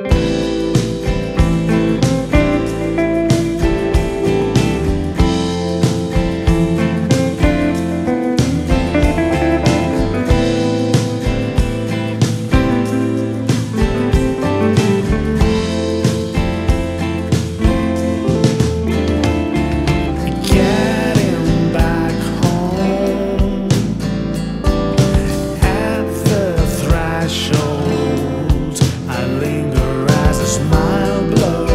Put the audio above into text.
you I'll blow.